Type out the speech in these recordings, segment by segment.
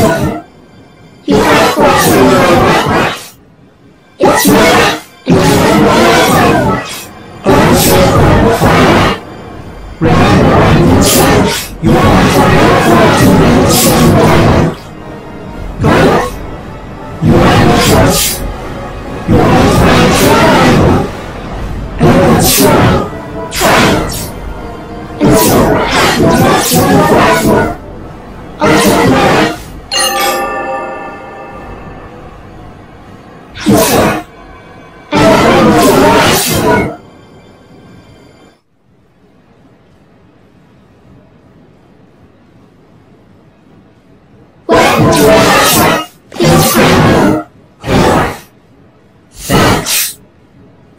Lord. He has fortune. It's me. and I will always have one. Remember when you stand, you are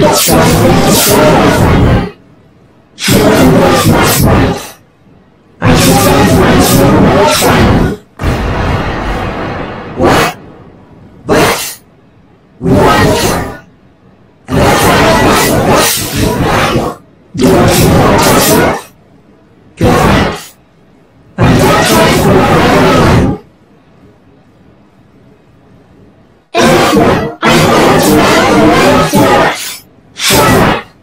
Let's try to make this world.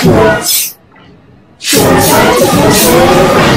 说是小小主